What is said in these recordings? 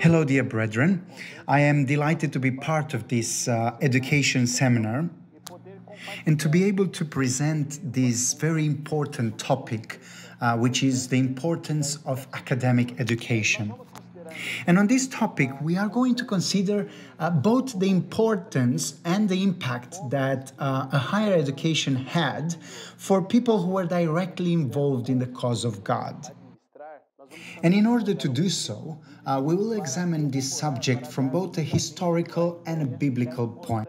Hello, dear brethren. I am delighted to be part of this uh, education seminar and to be able to present this very important topic, uh, which is the importance of academic education. And on this topic, we are going to consider uh, both the importance and the impact that uh, a higher education had for people who were directly involved in the cause of God. And in order to do so, uh, we will examine this subject from both a historical and a biblical point.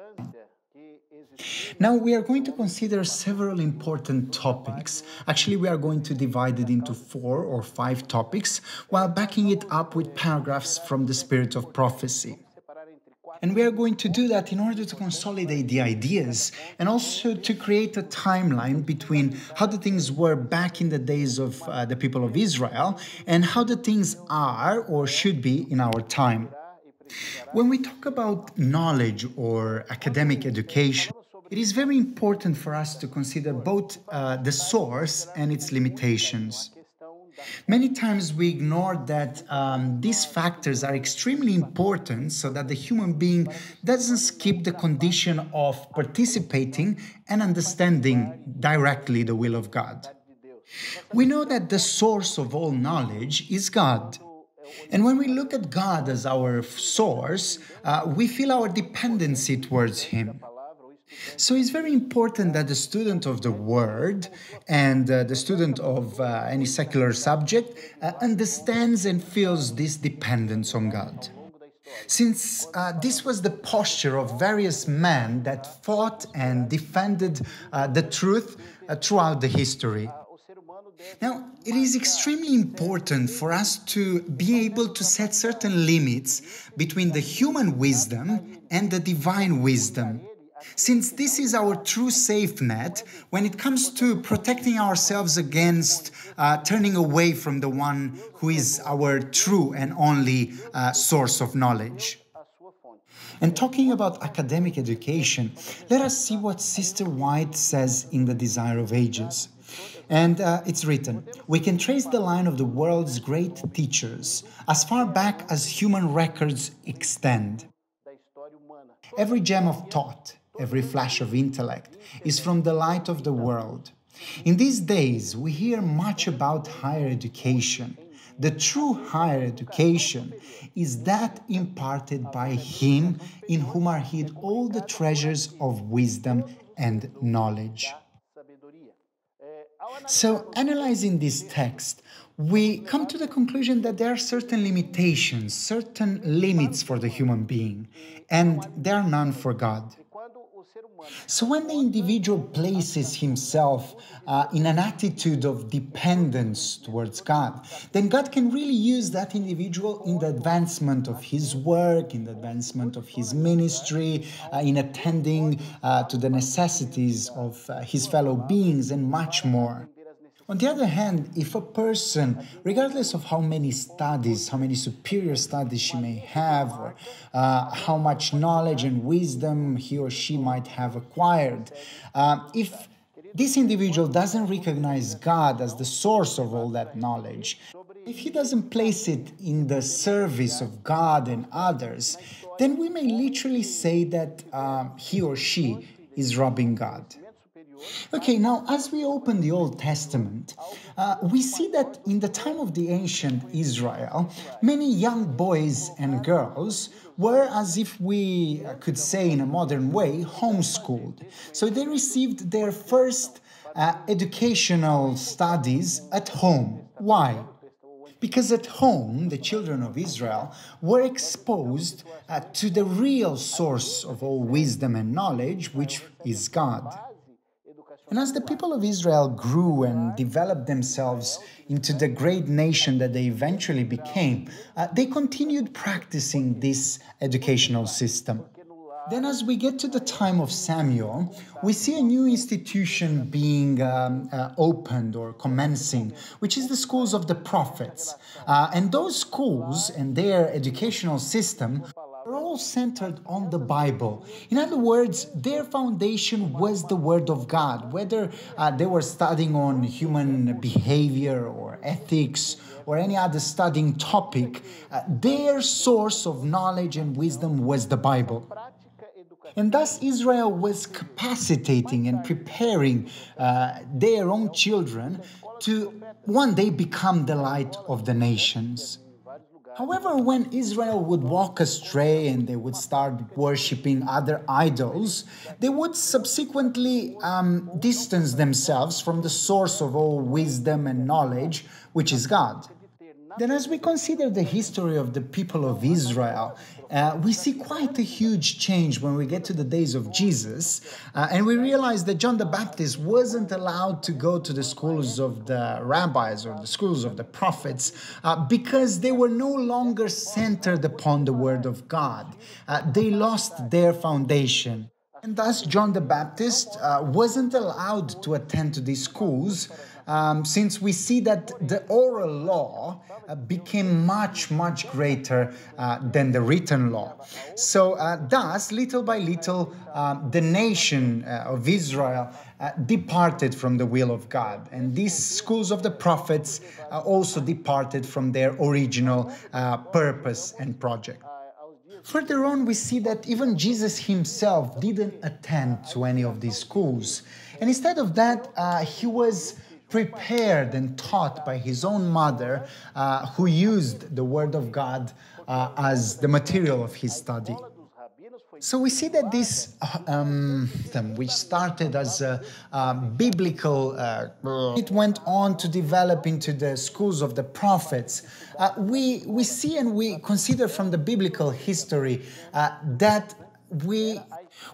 Now, we are going to consider several important topics. Actually, we are going to divide it into four or five topics while backing it up with paragraphs from the Spirit of Prophecy. And we are going to do that in order to consolidate the ideas and also to create a timeline between how the things were back in the days of uh, the people of Israel and how the things are or should be in our time. When we talk about knowledge or academic education, it is very important for us to consider both uh, the source and its limitations. Many times we ignore that um, these factors are extremely important so that the human being doesn't skip the condition of participating and understanding directly the will of God. We know that the source of all knowledge is God. And when we look at God as our source, uh, we feel our dependency towards Him. So it's very important that the student of the word and uh, the student of uh, any secular subject uh, understands and feels this dependence on God. Since uh, this was the posture of various men that fought and defended uh, the truth uh, throughout the history. Now, it is extremely important for us to be able to set certain limits between the human wisdom and the divine wisdom since this is our true safe net when it comes to protecting ourselves against uh, turning away from the one who is our true and only uh, source of knowledge. And talking about academic education, let us see what Sister White says in The Desire of Ages. And uh, it's written We can trace the line of the world's great teachers as far back as human records extend. Every gem of thought, every flash of intellect, is from the light of the world. In these days, we hear much about higher education. The true higher education is that imparted by Him in whom are hid all the treasures of wisdom and knowledge. So, analyzing this text, we come to the conclusion that there are certain limitations, certain limits for the human being, and there are none for God. So, when the individual places himself uh, in an attitude of dependence towards God, then God can really use that individual in the advancement of his work, in the advancement of his ministry, uh, in attending uh, to the necessities of uh, his fellow beings, and much more. On the other hand, if a person, regardless of how many studies, how many superior studies she may have, or uh, how much knowledge and wisdom he or she might have acquired, uh, if this individual doesn't recognize God as the source of all that knowledge, if he doesn't place it in the service of God and others, then we may literally say that uh, he or she is robbing God. Okay, now as we open the Old Testament, uh, we see that in the time of the ancient Israel, many young boys and girls were, as if we could say in a modern way, homeschooled. So they received their first uh, educational studies at home. Why? Because at home, the children of Israel were exposed uh, to the real source of all wisdom and knowledge, which is God. And as the people of Israel grew and developed themselves into the great nation that they eventually became, uh, they continued practicing this educational system. Then, as we get to the time of Samuel, we see a new institution being um, uh, opened or commencing, which is the schools of the prophets. Uh, and those schools and their educational system all centered on the Bible. In other words, their foundation was the Word of God. Whether uh, they were studying on human behavior or ethics or any other studying topic, uh, their source of knowledge and wisdom was the Bible. And thus, Israel was capacitating and preparing uh, their own children to one day become the light of the nations. However, when Israel would walk astray and they would start worshipping other idols, they would subsequently um, distance themselves from the source of all wisdom and knowledge, which is God. Then, as we consider the history of the people of Israel, uh, we see quite a huge change when we get to the days of Jesus, uh, and we realize that John the Baptist wasn't allowed to go to the schools of the rabbis or the schools of the prophets uh, because they were no longer centered upon the Word of God. Uh, they lost their foundation. And thus, John the Baptist uh, wasn't allowed to attend to these schools um, since we see that the oral law uh, became much, much greater uh, than the written law. So, uh, thus, little by little, um, the nation uh, of Israel uh, departed from the will of God. And these schools of the prophets uh, also departed from their original purpose and project. Further on, we see that even Jesus himself didn't attend to any of these schools. And instead of that, uh, he was prepared and taught by his own mother, uh, who used the Word of God uh, as the material of his study. So we see that this, um, which started as a, a biblical, uh, it went on to develop into the schools of the prophets. Uh, we we see and we consider from the biblical history uh, that we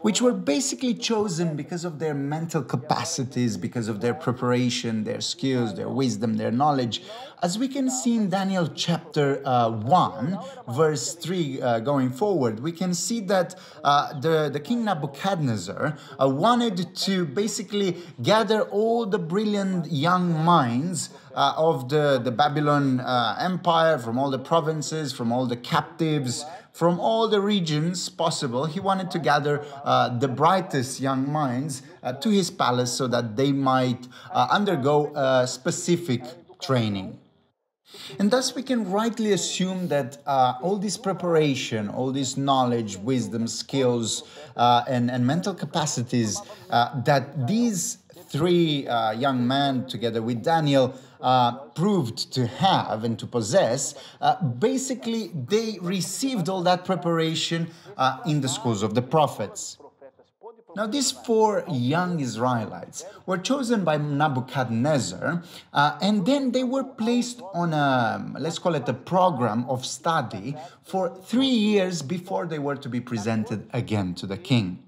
which were basically chosen because of their mental capacities, because of their preparation, their skills, their wisdom, their knowledge. As we can see in Daniel chapter uh, 1, verse 3 uh, going forward, we can see that uh, the, the king Nebuchadnezzar uh, wanted to basically gather all the brilliant young minds uh, of the, the Babylon uh, Empire, from all the provinces, from all the captives, from all the regions possible, he wanted to gather uh, the brightest young minds uh, to his palace so that they might uh, undergo specific training. And thus, we can rightly assume that uh, all this preparation, all this knowledge, wisdom, skills, uh, and, and mental capacities uh, that these three young men, together with Daniel, uh, proved to have and to possess, uh, basically they received all that preparation uh, in the schools of the prophets. Now, these four young Israelites were chosen by Nebuchadnezzar, uh, and then they were placed on a, let's call it a program of study for three years before they were to be presented again to the king.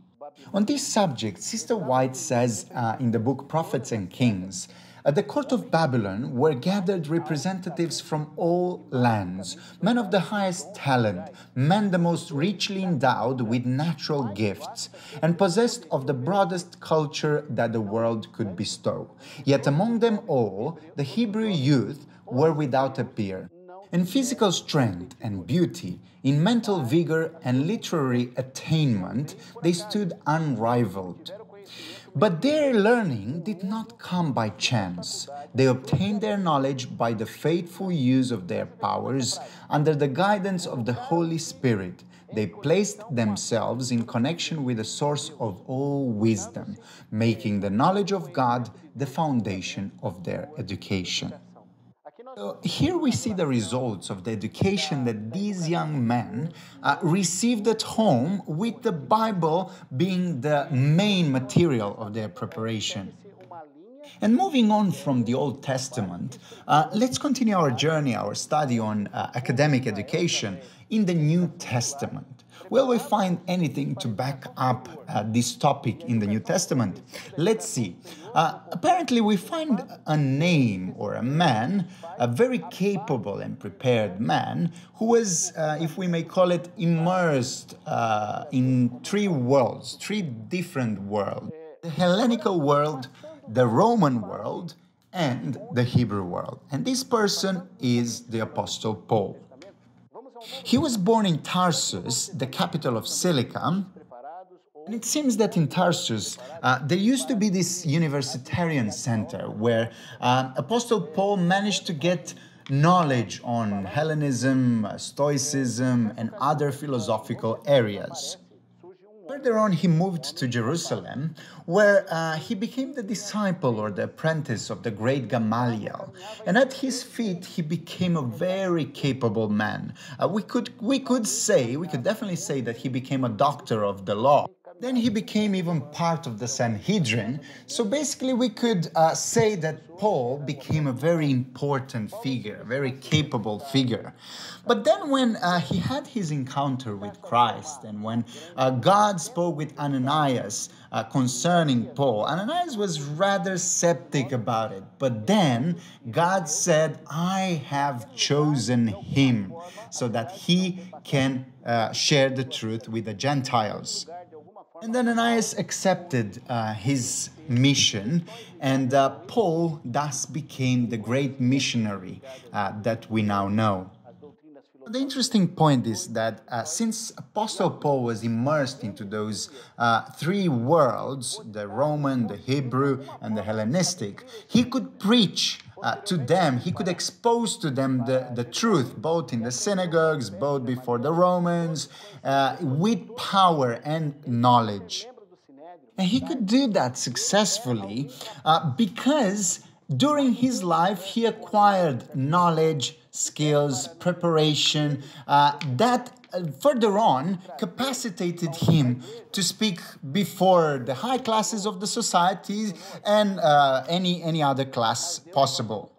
On this subject, Sister White says uh, in the book Prophets and Kings at the court of Babylon were gathered representatives from all lands, men of the highest talent, men the most richly endowed with natural gifts, and possessed of the broadest culture that the world could bestow. Yet among them all, the Hebrew youth were without a peer. In physical strength and beauty, in mental vigor and literary attainment, they stood unrivaled. But their learning did not come by chance. They obtained their knowledge by the faithful use of their powers under the guidance of the Holy Spirit. They placed themselves in connection with the source of all wisdom, making the knowledge of God the foundation of their education. So here we see the results of the education that these young men uh, received at home, with the Bible being the main material of their preparation. And moving on from the Old Testament, uh, let's continue our journey, our study on uh, academic education in the New Testament. Will we find anything to back up uh, this topic in the New Testament? Let's see. Uh, apparently, we find a name or a man, a very capable and prepared man, who was, uh, if we may call it, immersed uh, in three worlds, three different worlds the Hellenical world, the Roman world, and the Hebrew world. And this person is the Apostle Paul. He was born in Tarsus, the capital of Cilicia, and it seems that in Tarsus, uh, there used to be this universitarian center where uh, Apostle Paul managed to get knowledge on Hellenism, Stoicism, and other philosophical areas. Further on, he moved to Jerusalem, where uh, he became the disciple or the apprentice of the great Gamaliel. And at his feet, he became a very capable man. Uh, we, could, we could say, we could definitely say that he became a doctor of the law. Then he became even part of the Sanhedrin. So basically, we could uh, say that Paul became a very important figure, a very capable figure. But then, when uh, he had his encounter with Christ and when uh, God spoke with Ananias uh, concerning Paul, Ananias was rather skeptic about it. But then God said, I have chosen him so that he can uh, share the truth with the Gentiles. And then Ananias accepted uh, his mission, and uh, Paul thus became the great missionary uh, that we now know. The interesting point is that uh, since Apostle Paul was immersed into those uh, three worlds the Roman, the Hebrew, and the Hellenistic he could preach uh, to them, he could expose to them the, the truth, both in the synagogues, both before the Romans, uh, with power and knowledge. And he could do that successfully uh, because during his life he acquired knowledge, skills, preparation uh, that uh, further on capacitated him to speak before the high classes of the society and uh, any, any other class possible.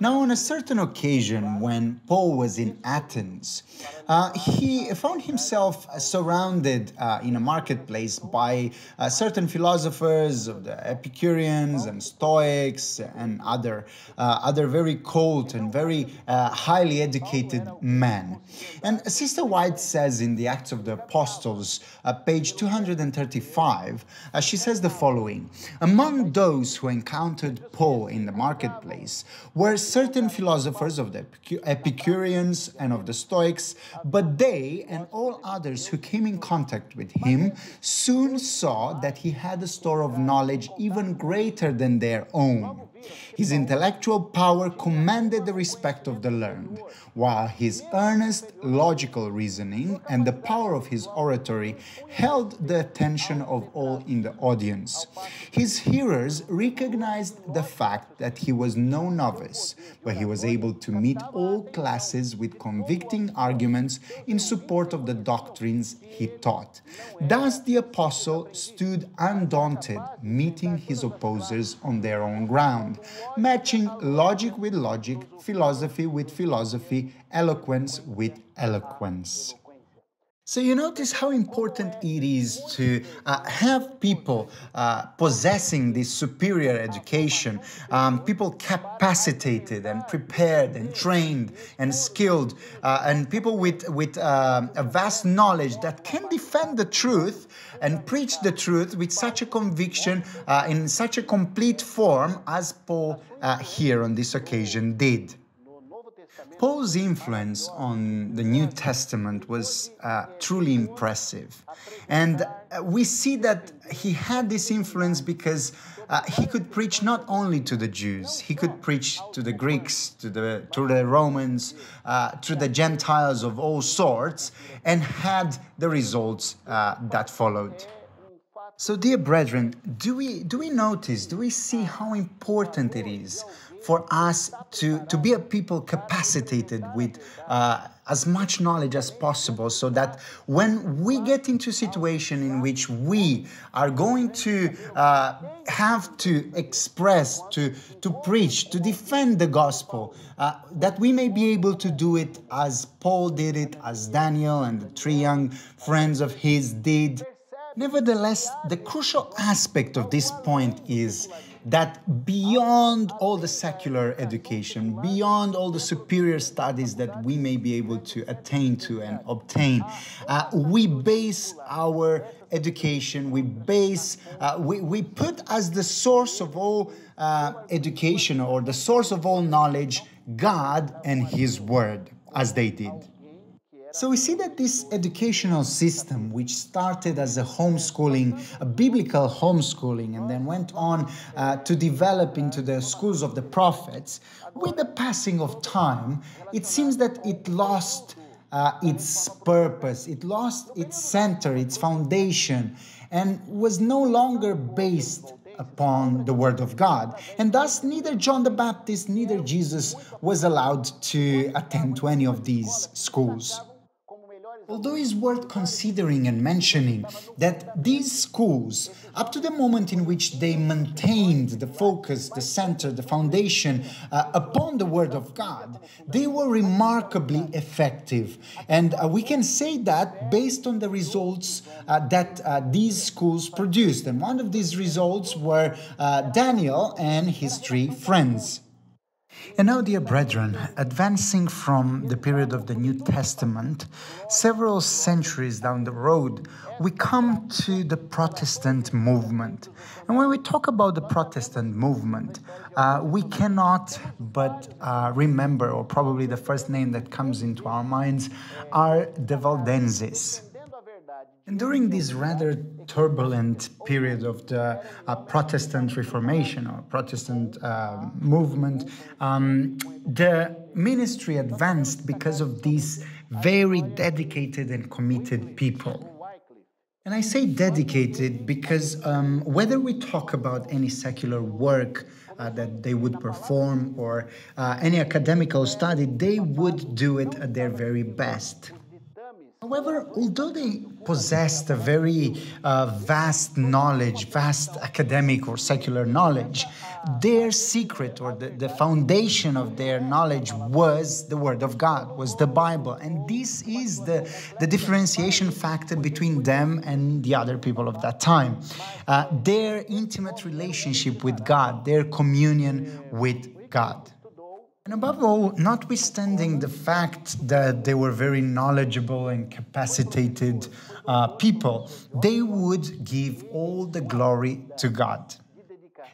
Now, on a certain occasion, when Paul was in Athens, uh, he found himself surrounded uh, in a marketplace by uh, certain philosophers of the Epicureans and Stoics and other, uh, other very cold and very uh, highly educated men. And Sister White says in the Acts of the Apostles, uh, page 235, she says the following Among those who encountered Paul in the marketplace were certain philosophers of the Epicureans and of the Stoics, but they and all others who came in contact with him soon saw that he had a store of knowledge even greater than their own. His intellectual power commanded the respect of the learned, while his earnest, logical reasoning and the power of his oratory held the attention of all in the audience. His hearers recognized the fact that he was no novice, but he was able to meet all classes with convicting arguments in support of the doctrines he taught. Thus, the apostle stood undaunted, meeting his opposers on their own ground matching logic with logic, philosophy with philosophy, eloquence with eloquence. So you notice how important it is to uh, have people uh, possessing this superior education, um, people capacitated and prepared and trained and skilled, uh, and people with, with uh, a vast knowledge that can defend the truth and preach the truth with such a conviction uh, in such a complete form as Paul uh, here on this occasion did. Paul's influence on the New Testament was uh, truly impressive. And uh, we see that he had this influence because uh, he could preach not only to the Jews, he could preach to the Greeks, to the, to the Romans, uh, to the Gentiles of all sorts, and had the results uh, that followed. So, dear brethren, do we, do we notice, do we see how important it is for us to, to be a people capacitated with uh, as much knowledge as possible so that when we get into a situation in which we are going to uh, have to express, to, to preach, to defend the gospel, uh, that we may be able to do it as Paul did it, as Daniel and the three young friends of his did. Nevertheless, the crucial aspect of this point is that beyond all the secular education, beyond all the superior studies that we may be able to attain to and obtain, uh, we base our education, we base, uh, we, we put as the source of all uh, education or the source of all knowledge God and His Word, as they did. So we see that this educational system, which started as a homeschooling, a biblical homeschooling, and then went on uh, to develop into the schools of the prophets, with the passing of time, it seems that it lost uh, its purpose, it lost its center, its foundation, and was no longer based upon the word of God. And thus, neither John the Baptist, neither Jesus was allowed to attend to any of these schools. Although it's worth considering and mentioning that these schools, up to the moment in which they maintained the focus, the center, the foundation uh, upon the Word of God, they were remarkably effective. And uh, we can say that based on the results uh, that uh, these schools produced. And one of these results were uh, Daniel and his three friends. And now, dear brethren, advancing from the period of the New Testament, several centuries down the road, we come to the Protestant movement. And when we talk about the Protestant movement, uh, we cannot but uh, remember, or probably the first name that comes into our minds, are the Valdenses. And during this rather turbulent period of the uh, Protestant Reformation or Protestant uh, movement, um, the ministry advanced because of these very dedicated and committed people. And I say dedicated because um, whether we talk about any secular work uh, that they would perform or uh, any academical study, they would do it at their very best. However, although they possessed a very uh, vast knowledge, vast academic or secular knowledge, their secret or the, the foundation of their knowledge was the Word of God, was the Bible. And this is the, the differentiation factor between them and the other people of that time. Uh, their intimate relationship with God, their communion with God. And above all, notwithstanding the fact that they were very knowledgeable and capacitated uh, people, they would give all the glory to God.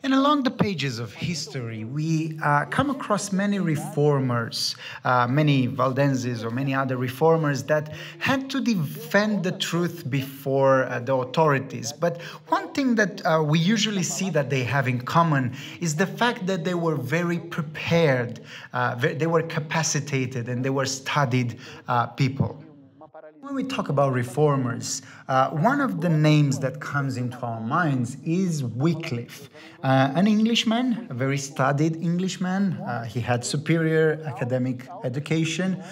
And along the pages of history, we uh, come across many reformers, uh, many Valdenses or many other reformers that had to defend the truth before uh, the authorities. But one thing that uh, we usually see that they have in common is the fact that they were very prepared, uh, they were capacitated, and they were studied uh, people. When we talk about reformers, uh, one of the names that comes into our minds is Wycliffe, uh, an Englishman, a very studied Englishman. Uh, he had superior academic education.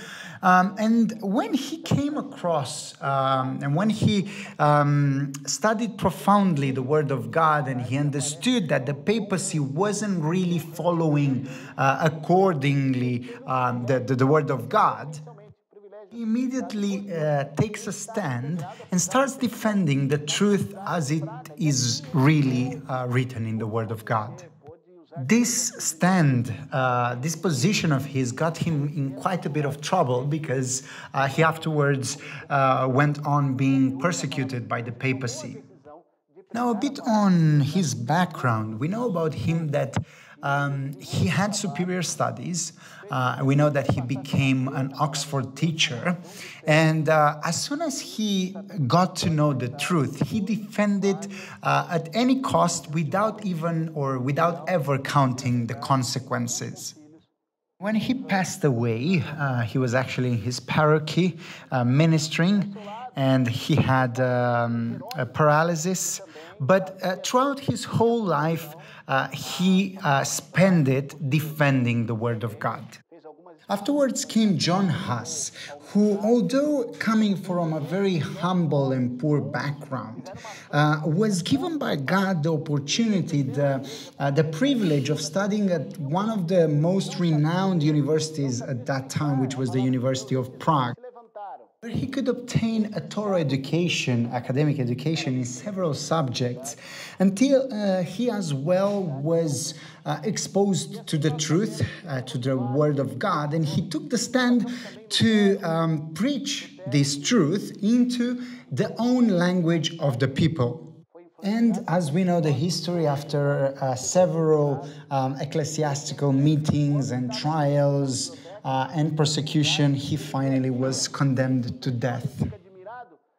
Um, and when he came across um, and when he um, studied profoundly the Word of God and he understood that the papacy wasn't really following uh, accordingly um, the, the, the Word of God, immediately uh, takes a stand and starts defending the truth as it is really uh, written in the Word of God. This stand, uh, this position of his got him in quite a bit of trouble because uh, he afterwards uh, went on being persecuted by the papacy. Now, a bit on his background, we know about him that um, he had superior studies. Uh, we know that he became an Oxford teacher. And uh, as soon as he got to know the truth, he defended uh, at any cost without even or without ever counting the consequences. When he passed away, uh, he was actually in his parochy uh, ministering, and he had um, paralysis. But uh, throughout his whole life, uh, he uh, spent it defending the Word of God. Afterwards came John Huss, who, although coming from a very humble and poor background, uh, was given by God the opportunity, the, uh, the privilege of studying at one of the most renowned universities at that time, which was the University of Prague where he could obtain a thorough education, academic education in several subjects, until uh, he as well was uh, exposed to the truth, uh, to the Word of God, and he took the stand to um, preach this truth into the own language of the people. And as we know the history, after uh, several um, ecclesiastical meetings and trials, uh, and persecution, he finally was condemned to death.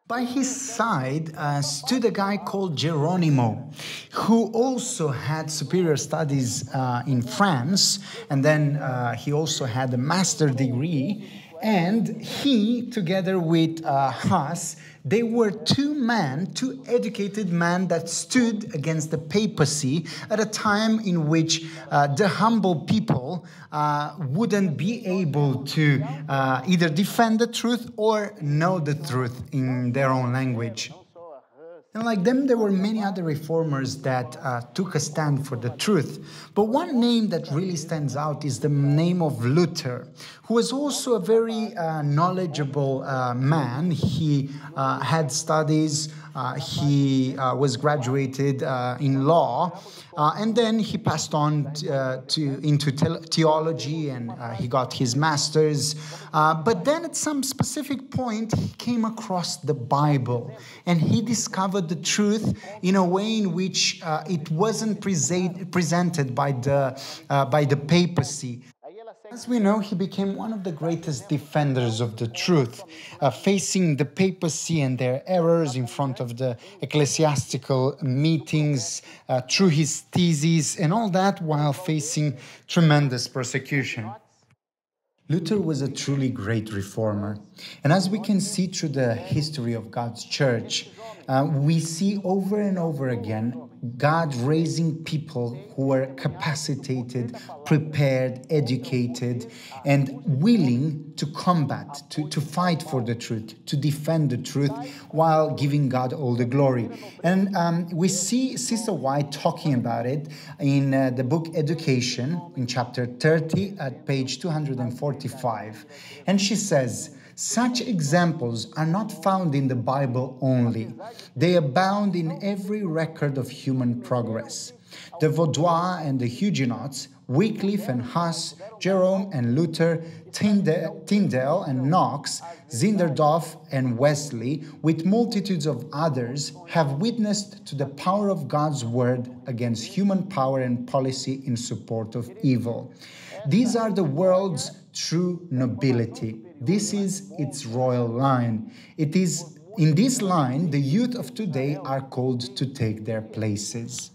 By his side uh, stood a guy called Geronimo, who also had superior studies uh, in France, and then uh, he also had a master degree. And he, together with uh, Huss, they were two men, two educated men that stood against the papacy at a time in which uh, the humble people uh, wouldn't be able to uh, either defend the truth or know the truth in their own language. And like them, there were many other reformers that uh, took a stand for the truth. But one name that really stands out is the name of Luther, who was also a very uh, knowledgeable uh, man. He uh, had studies he uh, was graduated uh, in law, uh, and then he passed on uh, to into theology, and uh, he got his master's. but then, at some specific point, he came across the Bible, and he discovered the truth in a way in which it wasn't pre- presented by the by the papacy. As we know, he became one of the greatest defenders of the truth, uh, facing the papacy and their errors in front of the ecclesiastical meetings, uh, through his theses, and all that while facing tremendous persecution. Luther was a truly great reformer. And as we can see through the history of God's church, uh, we see over and over again God raising people who are capacitated, prepared, educated, and willing to combat, to, to fight for the truth, to defend the truth while giving God all the glory. And um, we see Sister White talking about it in uh, the book Education, in chapter 30, at page 245. And she says, such examples are not found in the Bible only, they abound in every record of human progress. The Vaudois and the Huguenots, Wycliffe and Huss, Jerome and Luther, Tyndale and Knox, Zinzendorf and Wesley, with multitudes of others, have witnessed to the power of God's word against human power and policy in support of evil. These are the world's true nobility. This is its royal line. It is in this line the youth of today are called to take their places.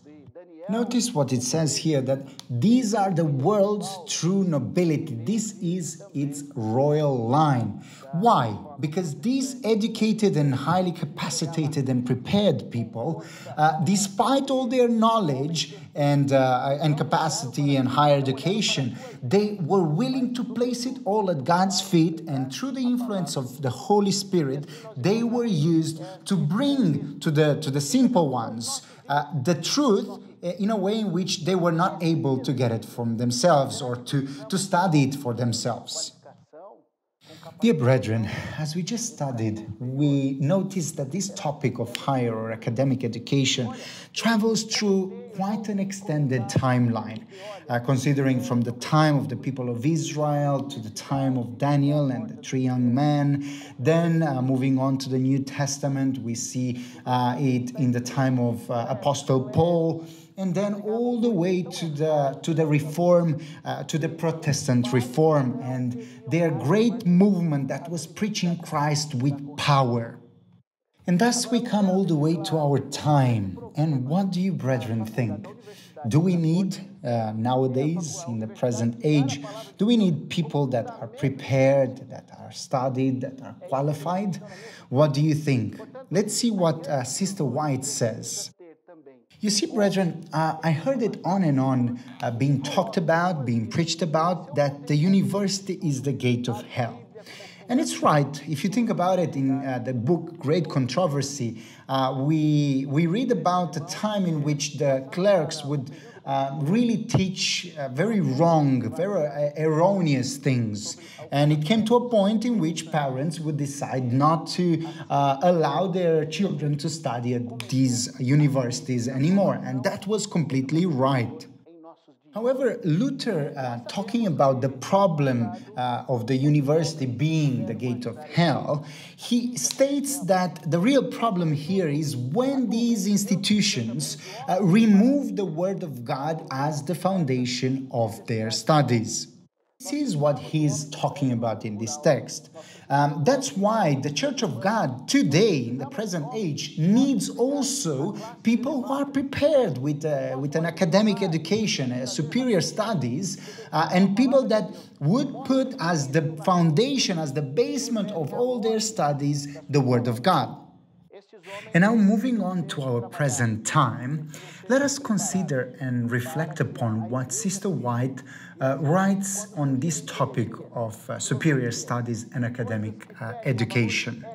Notice what it says here that these are the world's true nobility. This is its royal line. Why? Because these educated and highly capacitated and prepared people, uh, despite all their knowledge and, uh, and capacity and higher education, they were willing to place it all at God's feet, and through the influence of the Holy Spirit, they were used to bring to the, to the simple ones uh, the truth in a way in which they were not able to get it from themselves or to, to study it for themselves. Dear brethren, as we just studied, we noticed that this topic of higher or academic education travels through quite an extended timeline, uh, considering from the time of the people of Israel to the time of Daniel and the three young men. Then, uh, moving on to the New Testament, we see uh, it in the time of uh, Apostle Paul and then all the way to the to the reform uh, to the protestant reform. And their great movement that was preaching christ with power. And thus we come all the way to our time. And what do you brethren think? Do we need uh, nowadays in the present age do we need people that are prepared that are studied that are qualified? What do you think? Let's see what uh, sister white says you see, brethren, uh, I heard it on and on uh, being talked about, being preached about, that the university is the gate of hell. And it's right. If you think about it in uh, the book Great Controversy, uh, we, we read about the time in which the clerks would uh, really teach uh, very wrong, very uh, erroneous things. And it came to a point in which parents would decide not to uh, allow their children to study at these universities anymore. And that was completely right. However, Luther, uh, talking about the problem uh, of the university being the gate of hell, he states that the real problem here is when these institutions uh, remove the Word of God as the foundation of their studies. This is what he's talking about in this text. Um, that's why the Church of God today, in the present age, needs also people who are prepared with, uh, with an academic education, uh, superior studies, uh, and people that would put as the foundation, as the basement of all their studies, the Word of God. And now, moving on to our present time, let us consider and reflect upon what Sister White uh, writes on this topic of uh, superior studies and academic uh, education.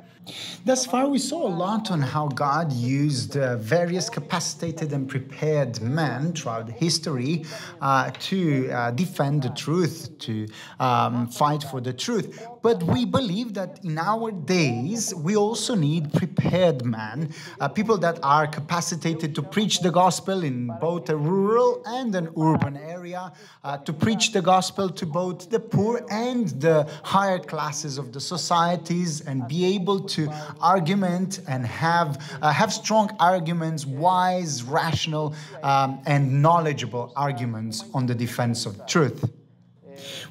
Thus far, we saw a lot on how God used uh, various capacitated and prepared men throughout history uh, to uh, defend the truth, to um, fight for the truth. But we believe that in our days, we also need prepared men, uh, people that are capacitated to preach the gospel in both a rural and an urban area, uh, to preach the gospel to both the poor and the higher classes of the societies, and be able to argument and have, uh, have strong arguments, wise, rational, um, and knowledgeable arguments on the defense of truth.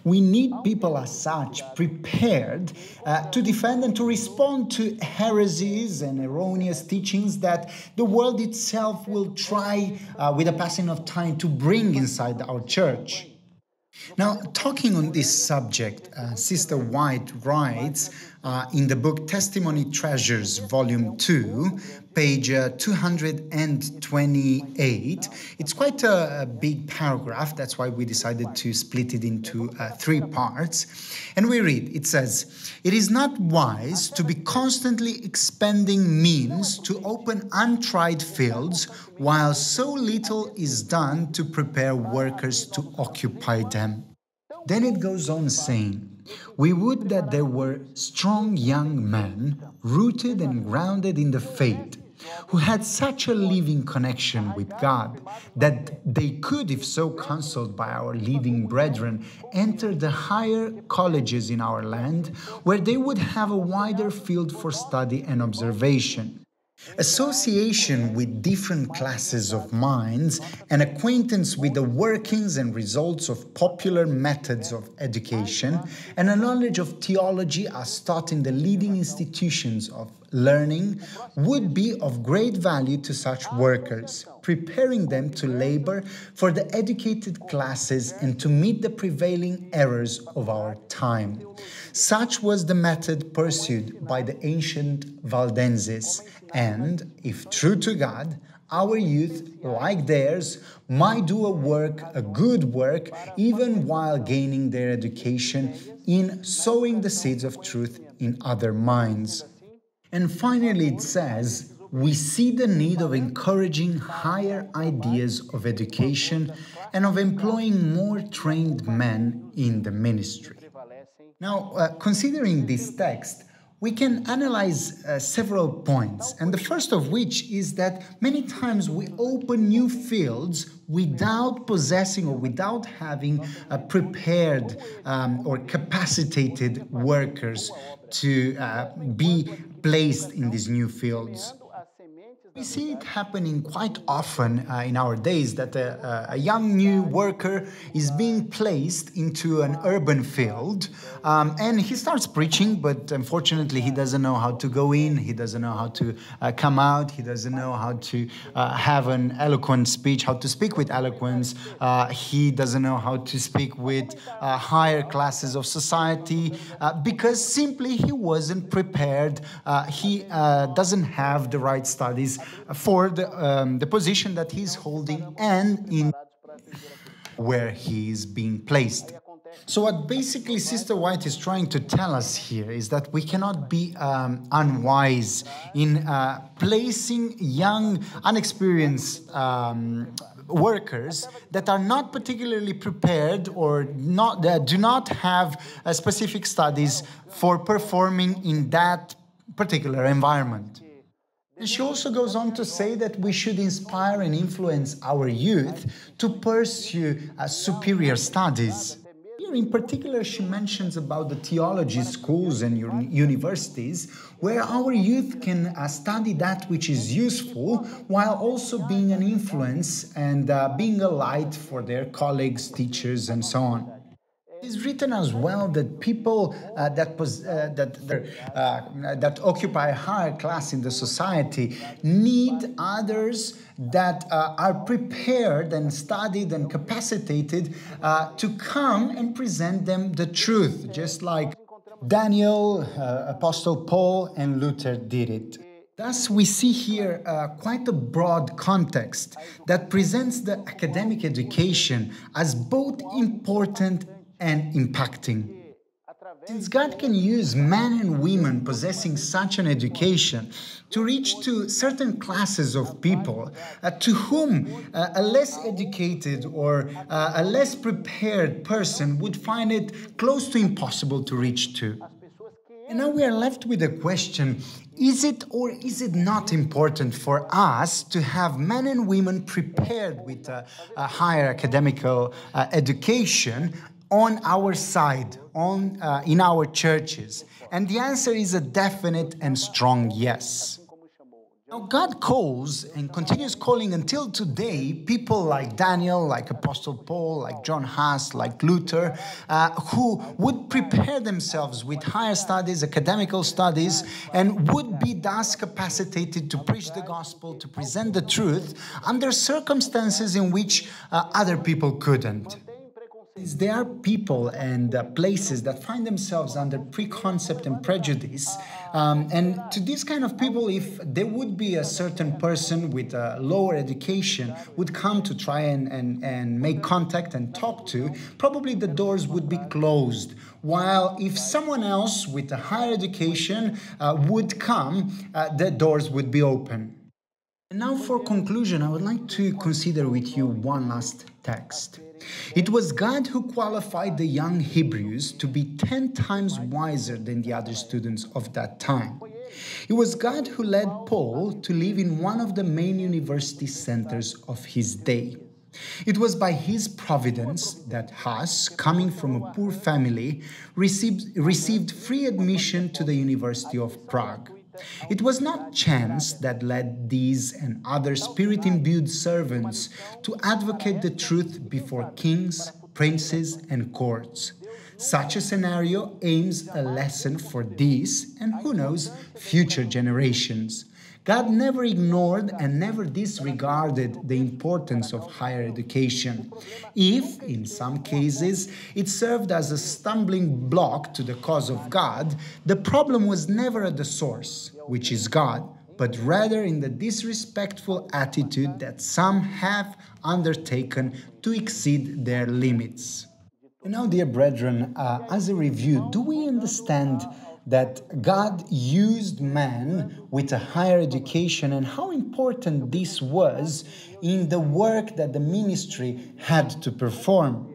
We need people as such prepared uh, to defend and to respond to heresies and erroneous teachings that the world itself will try, uh, with the passing of time, to bring inside our church. Now, talking on this subject, uh, Sister White writes uh, in the book Testimony Treasures, Volume 2, page uh, 228. It's quite a, a, big paragraph, that's why we decided to split it into uh, three parts. And we read it says, It is not wise to be constantly expending means to open untried fields while so little is done to prepare workers to occupy them. Then it goes on saying, we would that there were strong young men, rooted and grounded in the faith, who had such a living connection with God that they could, if so counseled by our leading brethren, enter the higher colleges in our land, where they would have a wider field for study and observation. Association with different classes of minds and acquaintance with the workings and results of popular methods of education and a knowledge of theology as taught in the leading institutions of learning would be of great value to such workers, preparing them to labor for the educated classes and to meet the prevailing errors of our time. Such was the method pursued by the ancient Valdenses and, if true to God, our youth, like theirs, might do a work, a good work, even while gaining their education in sowing the seeds of truth in other minds. And finally, it says, we see the need of encouraging higher ideas of education and of employing more trained men in the ministry. Now, uh, considering this text, we can analyze uh, several points, and the first of which is that many times we open new fields without possessing or without having uh, prepared um, or capacitated workers to uh, be placed in these new fields. We see it happening quite often uh, in our days that a, a, young new worker is being placed into an urban field um, and he starts preaching, but unfortunately, he doesn't know how to go in, he doesn't know how to uh, come out, he doesn't know how to uh, have an eloquent speech, how to speak with eloquence, uh, he doesn't know how to speak with uh, higher classes of society uh, because simply he wasn't prepared, he doesn't have the right studies for the, um, the position that he's holding and in where he is being placed. So, what basically Sister White is trying to tell us here is that we cannot be um, unwise in uh, placing young, unexperienced um, workers that are not particularly prepared or not do not have uh, specific studies for performing in that particular environment. She also goes on to say that we should inspire and influence our youth to pursue uh, superior studies. Here, in particular, she mentions about the theology schools and universities where our youth can uh, study that which is useful while also being an influence and uh, being a light for their colleagues, teachers, and so on. It's written as well that people uh, that, pos- uh, that, uh, that occupy a higher class in the society need others that uh, are prepared and studied and capacitated uh, to come and present them the truth, just like Daniel, uh, Apostle Paul, and Luther did it. Thus, we see here uh, quite a broad context that presents the academic education as both important and impacting. Since God can use men and women possessing such an education to reach to certain classes of people uh, to whom uh, a less educated or uh, a less prepared person would find it close to impossible to reach to. And now we are left with a question is it or is it not important for us to have men and women prepared with a, a higher academical uh, education on our side, on, uh, in our churches? And the answer is a definite and strong yes. Now, God calls and continues calling until today people like Daniel, like Apostle Paul, like John Huss, like Luther, uh, who would prepare themselves with higher studies, academical studies, and would be thus capacitated to preach the gospel, to present the truth under circumstances in which uh, other people couldn't. There are people and uh, places that find themselves under preconcept and prejudice. Um, and to these kind of people, if there would be a certain person with a lower education would come to try and, and, and make contact and talk to, probably the doors would be closed. While if someone else with a higher education uh, would come, uh, the doors would be open. And now, for conclusion, I would like to consider with you one last text. It was God who qualified the young Hebrews to be 10 times wiser than the other students of that time. It was God who led Paul to live in one of the main university centers of his day. It was by his providence that Huss, coming from a poor family, received, received free admission to the University of Prague. It was not chance that led these and other spirit imbued servants to advocate the truth before kings, princes, and courts. Such a scenario aims a lesson for these and who knows, future generations. God never ignored and never disregarded the importance of higher education. If, in some cases, it served as a stumbling block to the cause of God, the problem was never at the source, which is God, but rather in the disrespectful attitude that some have undertaken to exceed their limits. now, dear brethren, uh, as a review, do we understand? That God used man with a higher education and how important this was in the work that the ministry had to perform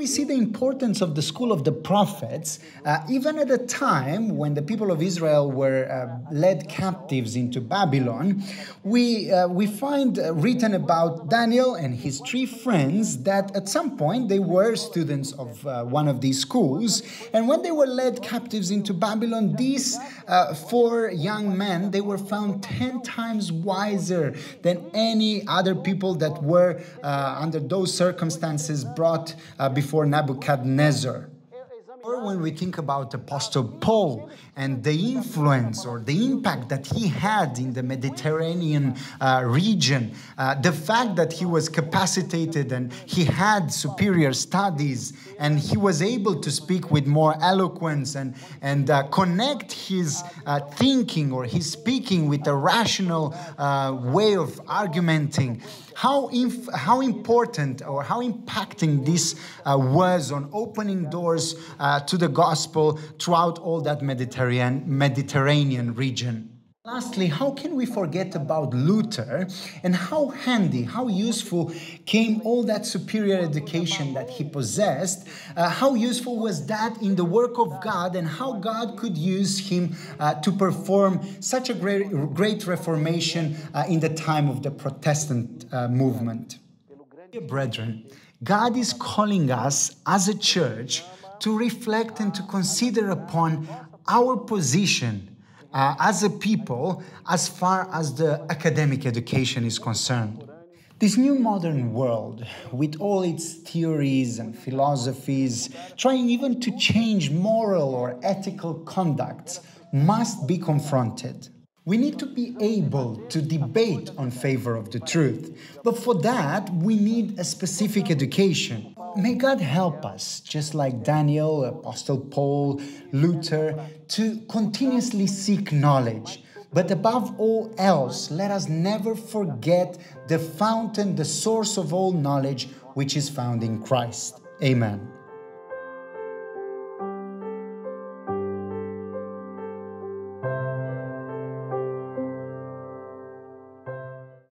we see the importance of the school of the prophets, uh, even at a time when the people of Israel were uh, led captives into Babylon. We, uh, we find uh, written about Daniel and his three friends that at some point they were students of uh, one of these schools. And when they were led captives into Babylon, these uh, four young men, they were found 10 times wiser than any other people that were under those circumstances brought before before Nebuchadnezzar. Or when we think about Apostle Paul and the influence or the impact that he had in the Mediterranean uh, region, uh, the fact that he was capacitated and he had superior studies and he was able to speak with more eloquence and, and uh, connect his uh, thinking or his speaking with a rational uh, way of argumenting how, how important or how impacting this uh, was on opening doors uh, to the gospel throughout all that Mediterranean, Mediterranean region. Lastly, how can we forget about Luther and how handy, how useful came all that superior education that he possessed? Uh, how useful was that in the work of God and how God could use him uh, to perform such a great, great reformation uh, in the time of the Protestant uh, movement? Dear brethren, God is calling us as a church to reflect and to consider upon our position uh, as a people as far as the academic education is concerned. This new modern world, with all its theories and philosophies, trying even to change moral or ethical conducts, must be confronted. We need to be able to debate on favor of the truth, but for that we need a specific education. May God help us, just like Daniel, Apostle Paul, Luther, to continuously seek knowledge but above all else, let us never forget the fountain, the source of all knowledge, which is found in Christ. Amen.